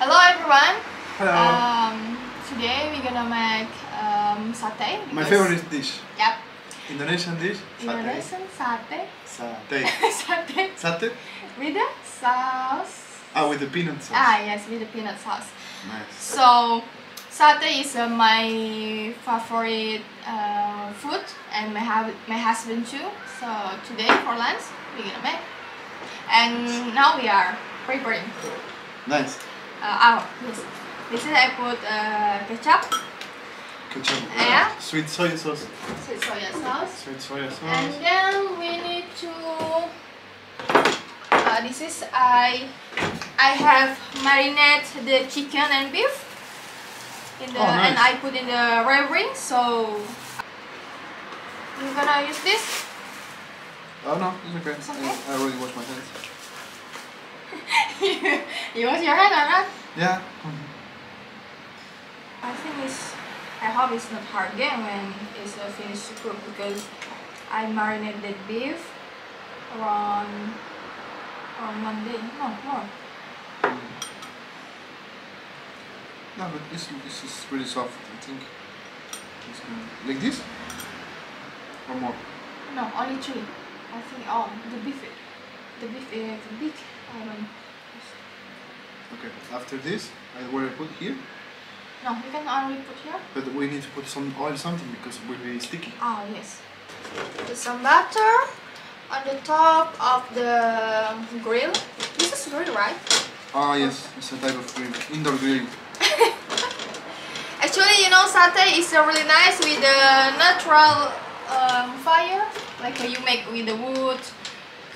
Hello everyone. Hello. Um, today we're gonna make um, satay. My favorite dish. Yep. Indonesian dish. Satay. Indonesian satay. Satay. satay Satay? with the sauce. Ah, with the peanut sauce. Ah yes, with the peanut sauce. Nice. So satay is uh, my favorite uh, food, and my my husband too. So today for lunch we're gonna make, and now we are preparing. Nice. Uh, oh yes, this is I put uh, ketchup, Ketchup. Yeah. Sweet soy sauce. sweet soya sauce, Sweet soy sauce. and then we need to. Uh, this is I I have marinate the chicken and beef in the Oh, nice. and I put in the red ring so I'm gonna use this. Oh no, it's okay. It's okay? I, I already washed my hands. you wash your hand or not? Yeah. I think it's. I hope it's not hard again when it's uh, finished to cook because I marinated the beef around around one day. No, more. No, but this, this is pretty soft, I think. It's good. Like this? Or more? No, only three. I think. Oh, the beef. The beef is big. I don't. Okay. After this, I I put here, No, we can only put here. but we need to put some oil something because it will be sticky. Oh yes. Put some butter on the top of the grill. This is grill, right? Ah yes, it's a type of grill. Indoor grill. Actually, you know, satay is uh, really nice with the natural um, fire, like uh, you make with the wood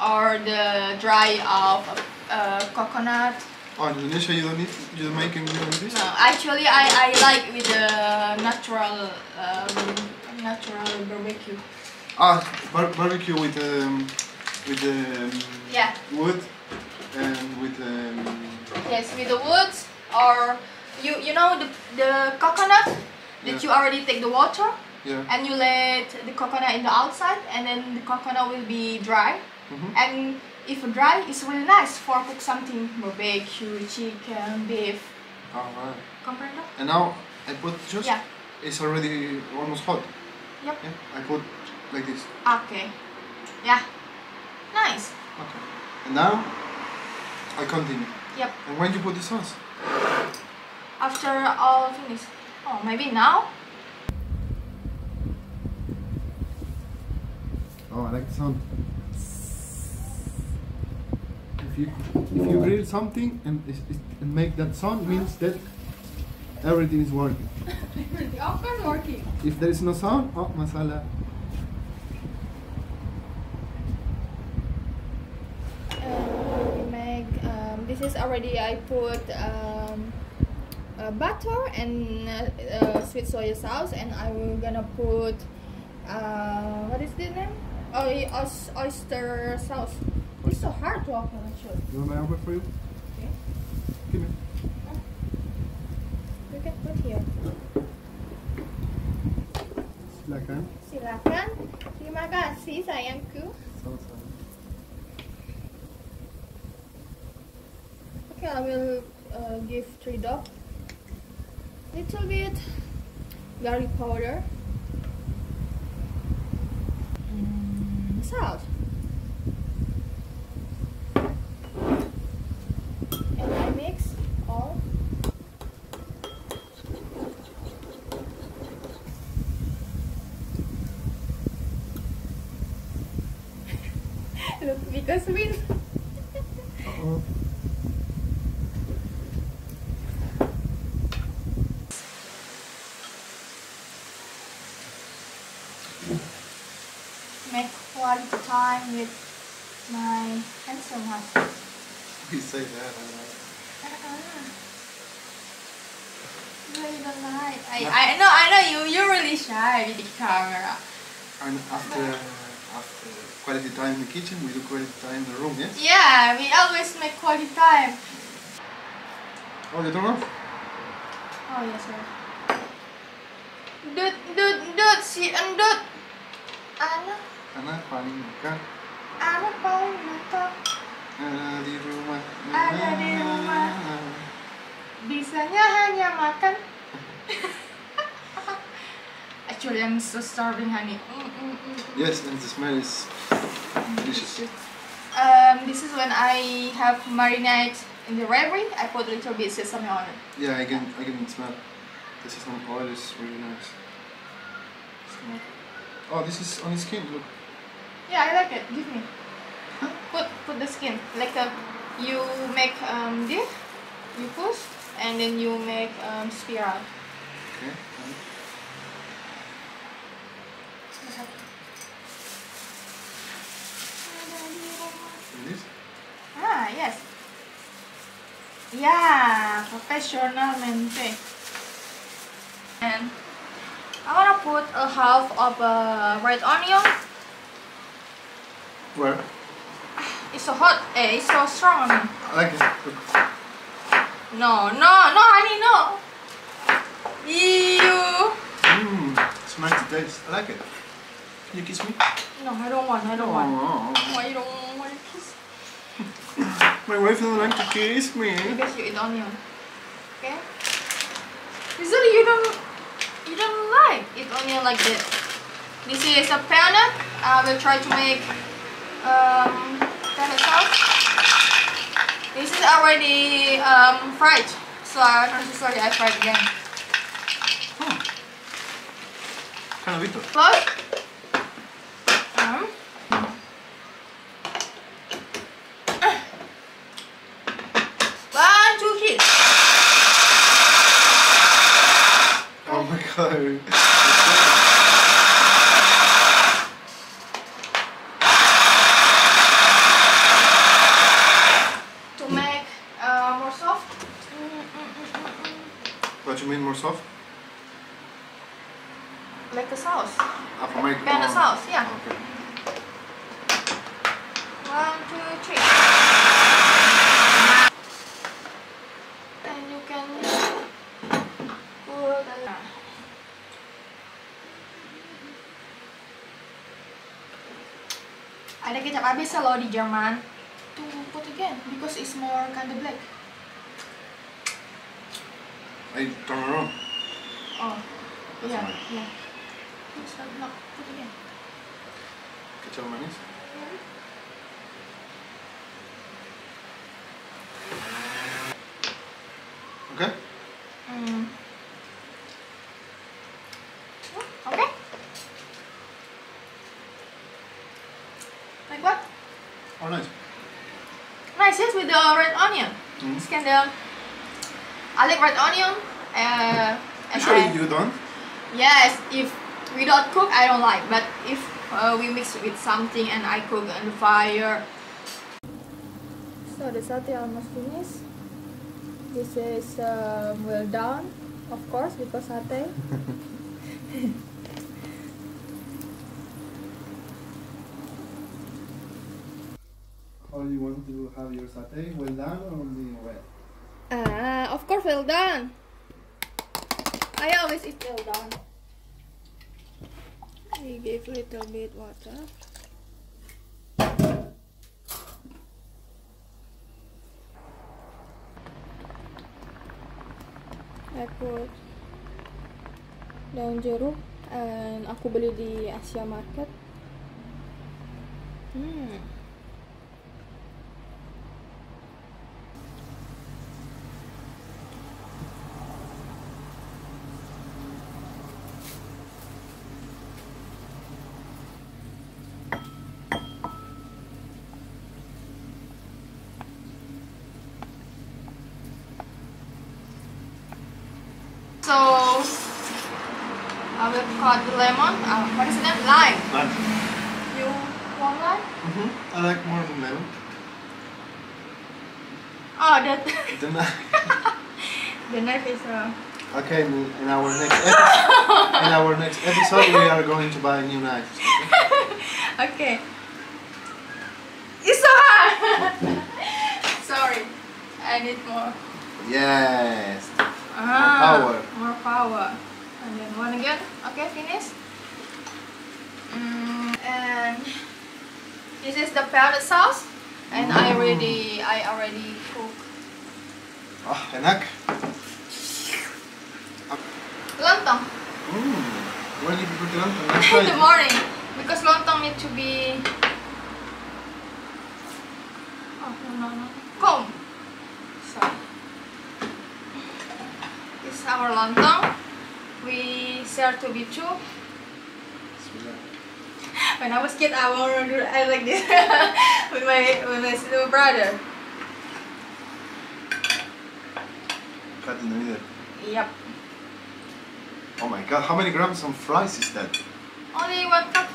or the dry of uh, coconut. Oh, in Indonesia you don't need, you don't make any like this? No, actually, I, I like with the natural um, natural barbecue. Ah, bar- barbecue with um, with um, Yeah. wood and with um, Yes, with the wood or you you know the the coconut that Yeah. you already take the water yeah. and you let the coconut in the outside and then the coconut will be dry. Mhm. And if dry, it's really nice for cook something barbecue, chicken, beef. Alright. Comprendo? And now I put just. Yeah. It's already almost hot. Yep. Yeah. I put like this. Okay. Yeah. Nice. Okay. And now I continue. Yep. And when you put the sauce? After all finished. Oh, maybe now? Oh, I like the sound. If you if you grill something and it's- it's- and make that sound means that everything is working. of course working. If there is no sound, oh masala. Uh, we make um, this is already I put um, uh, butter and uh, uh, sweet soy sauce and I will gonna put uh, what is the name? Oh, oys- oyster sauce. It's so hard to open actually. You want my oven for you? Okay. Give me. You can put here. Silakan. Silakan. Terima kasih sayangku. Sama-sama. Okay, I will uh, give three drop. Little bit garlic powder. And salt. And I mix all. Look, because we Uh-oh. make quality time with my handsome husband. You say that. Uh-uh. No, you don't like. I, I know, I know you. You're really shy with the camera. And after after quality time in the kitchen, we do quality time in the room, yes? Yeah, we always make quality time. Oh, you turn off? Oh yes, sir. Dut, dut, dut, si endut. Anak, Karena paling dekat anak paling ada di rumah. Ada di rumah. Bisanya hanya makan. Actually, I'm so starving, honey. Yes, and the smell is delicious. Um, this is when I have marinade in the ravioli. I put a little bit sesame on it. Yeah, I can I can smell. This is some oil is really nice. Smell. Oh, this is on the skin. Look. Yeah, I like it. Give me. Put put the skin like a you make um this, you push, and then you make um spiral. Okay. And this? Ah yes. Yeah, professionalmente. And I wanna put a half of a red onion. Where? It's so hot. Eh, it's so strong. on. I like it. No, no, no, honey, no. Ew. Mmm, it's nice to taste. I like it. Can you kiss me? No, I don't want. I don't want. Oh, Why you don't want to kiss? my wife doesn't like to kiss me. Because you eat onion. Okay. Usually you don't you don't like eat onion like this. This is a penne. I will try to make um penne sauce. This is already um fried. So I'm so sorry I fried again. Kind of bitter. First, um, one, two, three. Oh To make uh, more soft. What you mean more soft? Like a sauce. Ah, for make Penne oh. sauce, yeah. Okay. One, two, three. Ada kecap habis loh di Jerman. To put again because it's more kind of black. I turn around. Oh, That's yeah, fine. yeah. It's not, no, put again. Kecap manis. Okay? Hmm. Like what? Oh, nice. Nice, yes, with the red onion. Mm. It's kind of. I like red onion. Uh, and Actually, I- you don't? Yes, if we don't cook, I don't like. But if uh, we mix with something and I cook on the fire. So the satay almost finished. This is um, well done, of course, because satay. you want to have your satay? Well done or only wet? Ah, of course, well done. I always eat well done. We give little bit water. I put daun jeruk and aku beli di Asia Market. Hmm. So I will cut the lemon. Uh, what is it? name? Lime. Lime. You want lime? Mm-hmm. I like more lemon. Oh, that the knife. the knife is uh. okay, in, our next episode, in our next episode, we are going to buy a new knives. Okay. It's so hard. Sorry, I need more. Yes ah, more power. More power. And then one again. Okay, finish. Mm, and this is the pellet sauce. And mm. I already, I already cook. Ah, enak. Lontong. Mm. Why did you put the lontong? In the morning. Because lontong need to be... Oh, no, no, no. Is our lontong we serve to be two. When I was kid I want to do I like this with my with my little brother. Cut in the middle. yep Oh my god, how many grams of fries is that? only one cup.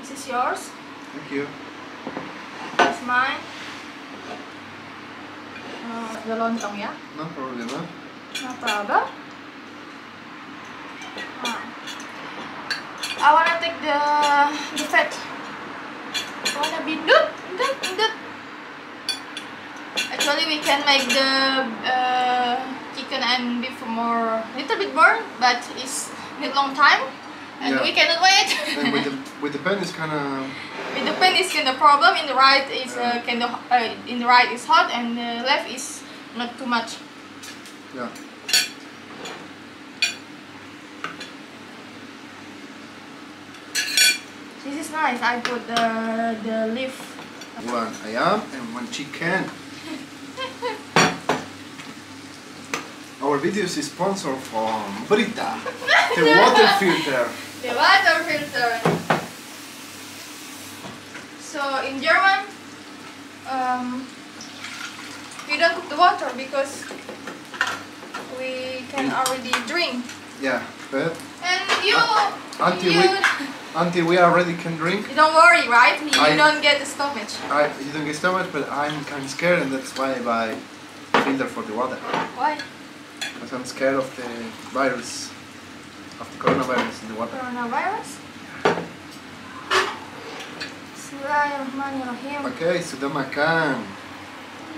This is yours. Thank you. that's mine the lontong yeah No problem, huh? No problem. Ah. I wanna take the the fat. I Wanna be dut dut dut. Actually, we can make the uh, chicken and beef more little bit more, but it's need long time, and Yeah. we cannot wait. And with the with the pen it's kinda With the pen is kind of problem. In the right is uh, kind of uh, in the right is hot, and the left is not too much. yeah. This is nice. I put the the leaf. One ayam and one chicken. Our videos is sponsored from Brita, the water filter. The water filter. So in German, um, we don't cook the water because we can mm. already drink. Yeah, but And you, until you, we until we already can drink, you don't worry, right? You I- don't get the stomach. I you don't get stomach, but I'm kind of scared, and that's why I buy filter for the water. Why? Because I'm scared of the virus, of the coronavirus in the water. Coronavirus. Okay,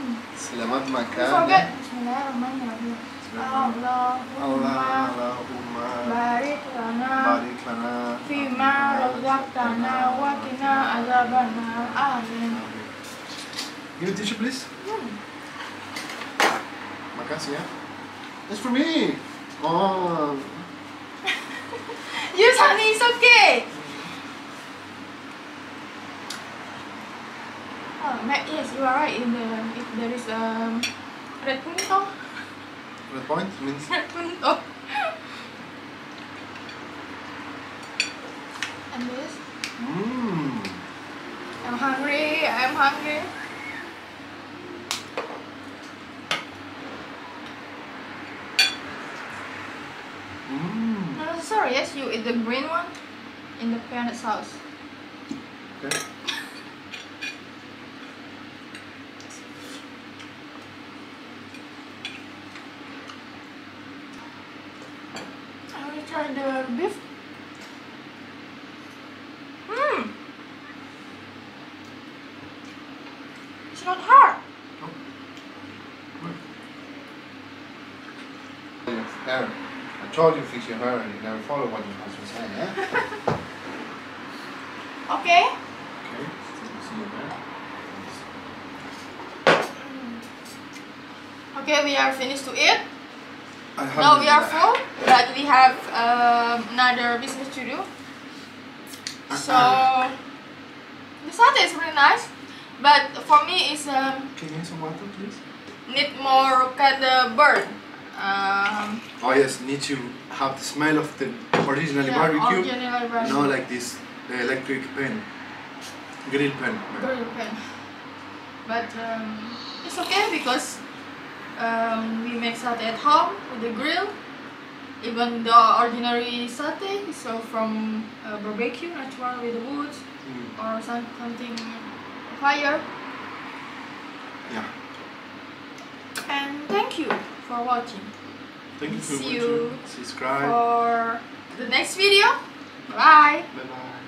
sudah makan. Selamat Don't makan. forget. ya. Bismillahirrahmanirrahim. Allah, Allahumma barik lana barik lana fima razaqtana wa qina azabannar. Amin. Give me tissue, please. Hmm. Makasih ya. It's for me. Oh, Yes, honey, it's okay. Oh, yes, you are right. In the if there is um red punto, the point means red punto. And this, mmm. I'm hungry. I'm hungry. Mmm. No, no, sorry. Yes, you eat the green one in the parents' house. Okay. I will try the beef. Hmm. It's not. Your hair. I told you to fix your hair and you never follow what your husband said, yeah? Okay. Okay. So you see. Okay, we are finished to eat. Now we are full, but we have um, another business to do. So the satay is really nice, but for me it's um, Can you have some water, please? need more kind of burn. Um, Oh yes, need to have the smell of the original yeah, barbecue. original version. No, like this, the electric pen, grill pen. Grill pan. But um, it's okay because um, we make satay at home with the grill. Even the ordinary satay so from uh, barbecue, natural with the wood Mm, or some, something fire. yeah. And thank you for watching. Thank you for See watching. you Subscribe. For the next video. Bye. Bye bye.